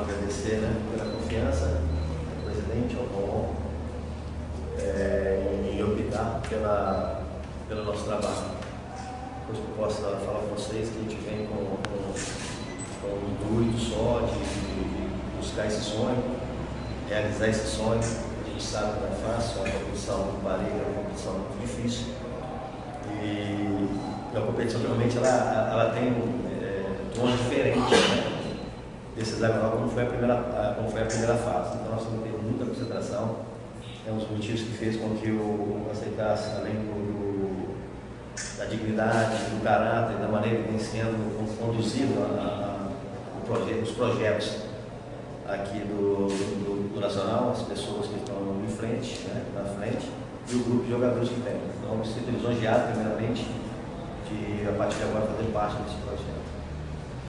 agradecer né, pela confiança do presidente, ao Dom, é, em optar pela, pelo nosso trabalho. Depois que eu possa falar com vocês que a gente vem com, com, com intuito só de, de, buscar esse sonho, realizar esse sonho. A gente sabe que não é fácil, é uma competição parelha, é uma competição difícil. E a competição realmente ela, ela tem né, desse hexagonal como foi, a primeira, como foi a primeira fase. Então nós temos muita concentração. É um dos motivos que fez com que eu aceitasse, além do, do da dignidade, do caráter, da maneira que vem sendo conduzido a, a, os projetos aqui do, do, do, Nacional, as pessoas que estão em frente, né, na frente, e o grupo de jogadores que tem. Então, me sinto lisonjeado, primeiramente, de a partir de agora fazer parte desse projeto.